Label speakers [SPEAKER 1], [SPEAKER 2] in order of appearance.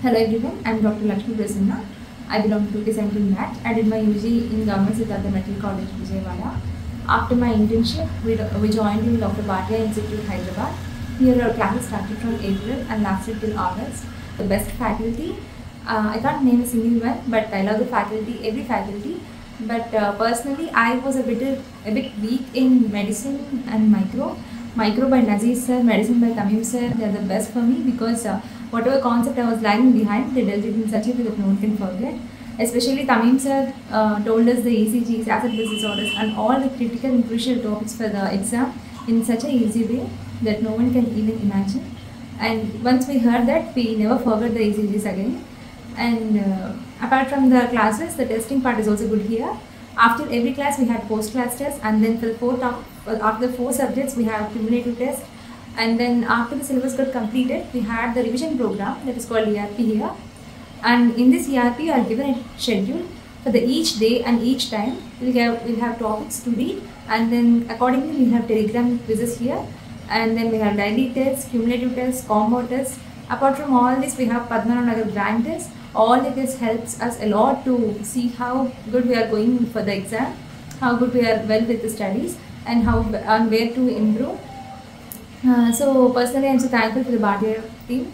[SPEAKER 1] Hello everyone, I am Dr. Lakshmi Prasanna. I belong to 2017 batch. I did my UG in Government Siddhartha Medical College, Vijayawada. After my internship, we, we joined in Dr. Bhatia Institute, Hyderabad. Here our classes started from April and lasted till August. The best faculty, uh, I can't name a single one, but I love the faculty, every faculty. But uh, personally, I was a bit a bit weak in medicine and micro. Micro by Nazeer sir, medicine by Thamim sir, they are the best for me because uh, whatever concept I was lagging behind, they dealt it in such a way that no one can forget. Especially Thamim sir uh, told us the ECGs, acid-based disorders, and all the critical and crucial topics for the exam in such a easy way that no one can even imagine. And once we heard that, we never forgot the ECGs again. And uh, apart from the classes, the testing part is also good here. After every class, we had post-class tests, and then for the four after the four subjects, we have cumulative test. And then after the syllabus got completed, we had the revision program that is called ERP here. And in this ERP, you are given a schedule for the each day and each time. We'll have, we'll have topics to read, and then accordingly, we have telegram quizzes here. And then we have daily tests, cumulative tests, combo tests. Apart from all this, we have Padmanabh grant test. All of this helps us a lot to see how good we are going for the exam, how good we are well with the studies, and how and where to improve. Uh, so personally, I'm so thankful for the Bhatia team